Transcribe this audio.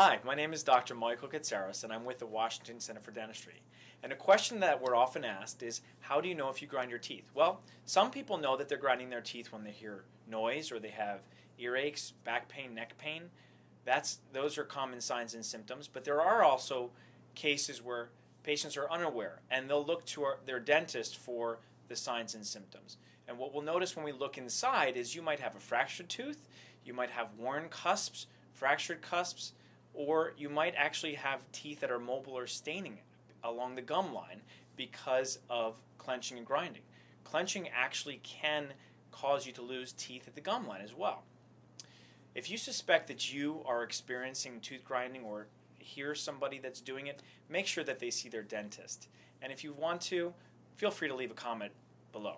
Hi, my name is Dr. Michael Katsaros, and I'm with the Washington Center for Dentistry. And a question that we're often asked is, how do you know if you grind your teeth? Well, some people know that they're grinding their teeth when they hear noise or they have earaches, back pain, neck pain. That's, those are common signs and symptoms, but there are also cases where patients are unaware and they'll look to our, their dentist for the signs and symptoms. And what we'll notice when we look inside is you might have a fractured tooth, you might have worn cusps, fractured cusps, or you might actually have teeth that are mobile or staining along the gum line because of clenching and grinding. Clenching actually can cause you to lose teeth at the gum line as well. If you suspect that you are experiencing tooth grinding or hear somebody that's doing it, make sure that they see their dentist. And if you want to, feel free to leave a comment below.